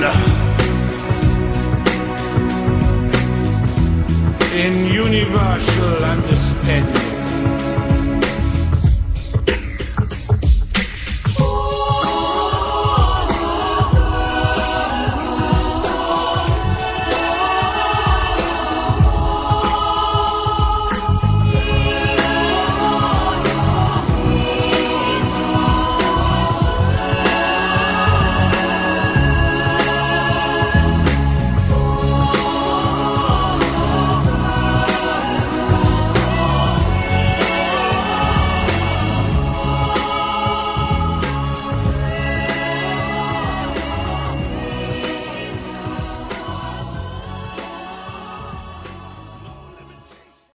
Love. In universal understanding.